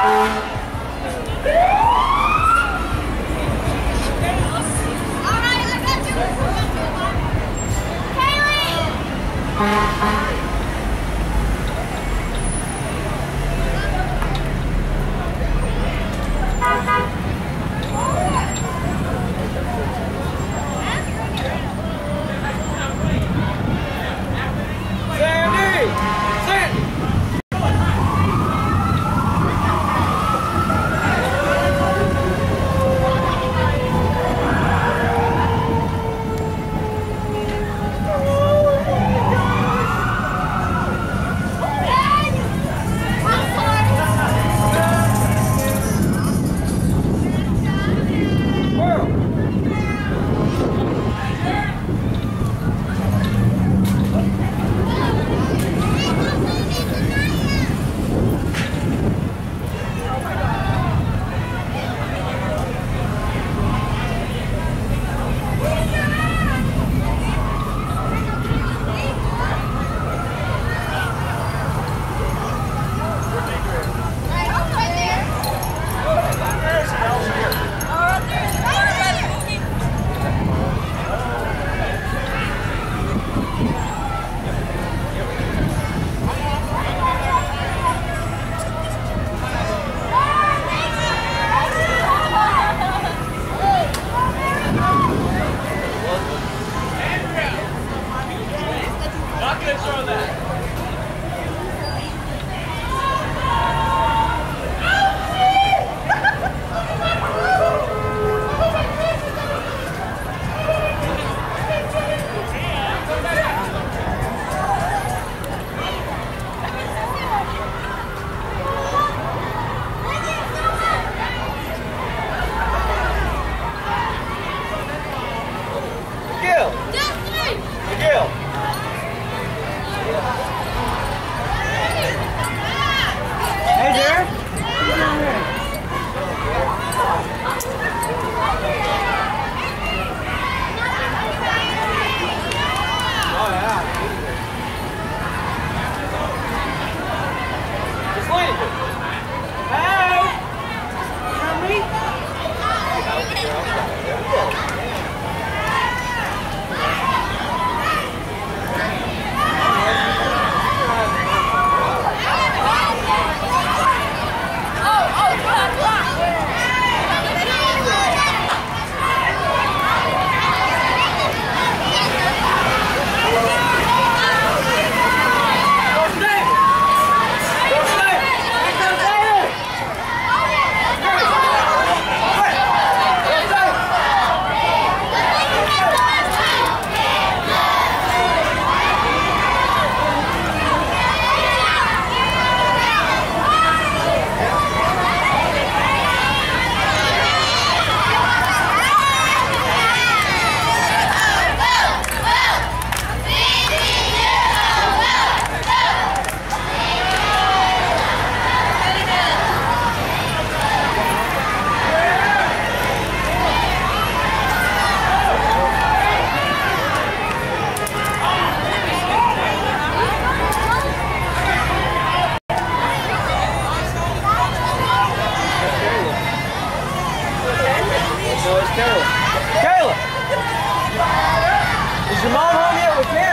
Thank Kayla! Is your mom home yet with me?